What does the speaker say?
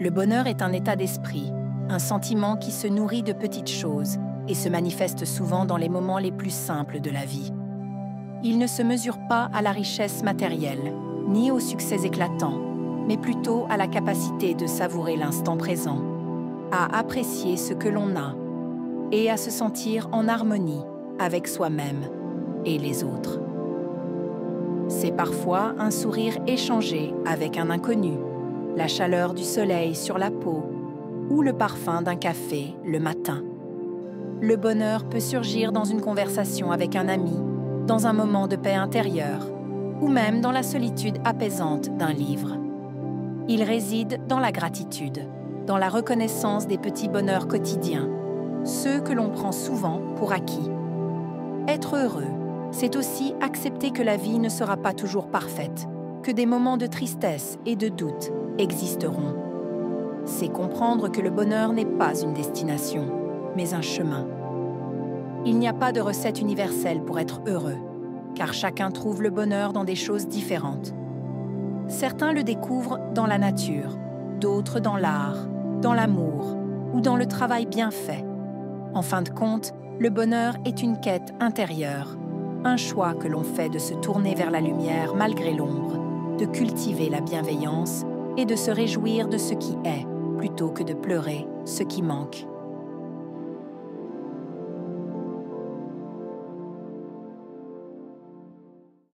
Le bonheur est un état d'esprit, un sentiment qui se nourrit de petites choses et se manifeste souvent dans les moments les plus simples de la vie. Il ne se mesure pas à la richesse matérielle, ni au succès éclatant, mais plutôt à la capacité de savourer l'instant présent, à apprécier ce que l'on a et à se sentir en harmonie avec soi-même et les autres. C'est parfois un sourire échangé avec un inconnu, la chaleur du soleil sur la peau ou le parfum d'un café le matin. Le bonheur peut surgir dans une conversation avec un ami, dans un moment de paix intérieure ou même dans la solitude apaisante d'un livre. Il réside dans la gratitude, dans la reconnaissance des petits bonheurs quotidiens, ceux que l'on prend souvent pour acquis. Être heureux, c'est aussi accepter que la vie ne sera pas toujours parfaite, que des moments de tristesse et de doute existeront. C'est comprendre que le bonheur n'est pas une destination, mais un chemin. Il n'y a pas de recette universelle pour être heureux, car chacun trouve le bonheur dans des choses différentes. Certains le découvrent dans la nature, d'autres dans l'art, dans l'amour ou dans le travail bien fait. En fin de compte, le bonheur est une quête intérieure un choix que l'on fait de se tourner vers la lumière malgré l'ombre, de cultiver la bienveillance et de se réjouir de ce qui est plutôt que de pleurer ce qui manque.